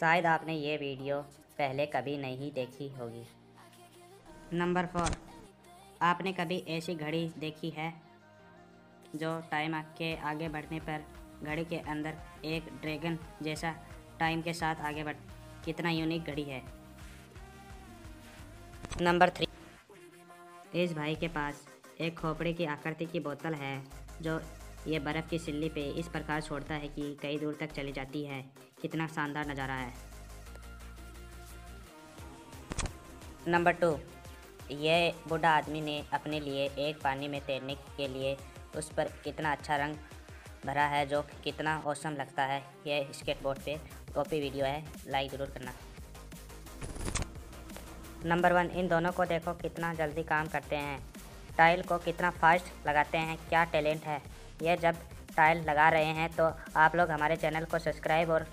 शायद आपने ये वीडियो पहले कभी नहीं देखी होगी। Number four. आपने कभी ऐसी घड़ी देखी है जो टाइम के आगे बढ़ने पर घड़ी के अंदर एक ड्रैगन जैसा टाइम के साथ आगे बढ़ कितना यूनिक घड़ी है? Number three. इस भाई के पास एक खोपड़े की आकृति की बोतल है जो ये बर्फ़ की सिल्ली पे इस प्रकार छोड़ता है कि कई दूर तक चली जाती है। कितना शानदार नज़ारा है। Number two. ये बूढ़ा आदमी ने अपने लिए एक पानी में तैरने के लिए उस पर कितना अच्छा रंग भरा है, जो कितना औसम लगता है। ये स्केट बोर्ड पे कॉपी वीडियो है, लाइक ज़रूर करना। Number one. इन दोनों को देखो कितना जल्दी काम करते हैं। टाइल को कितना फास्ट लगाते हैं, क्या टैलेंट है। ये जब टाइल लगा रहे हैं तो आप लोग हमारे चैनल को सब्सक्राइब और